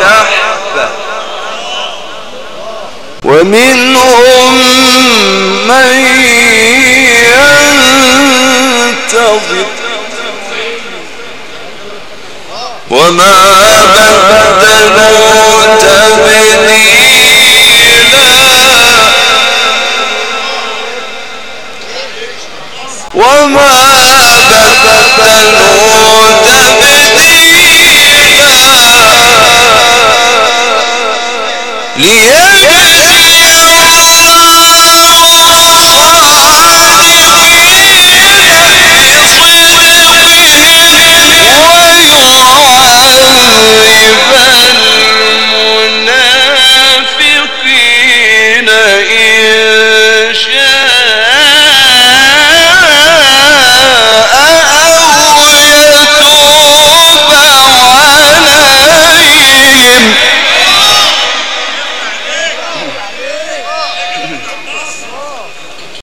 نحبا ومنهم من ينتظر. وما بدلت تبديلا وما بدلت Liane!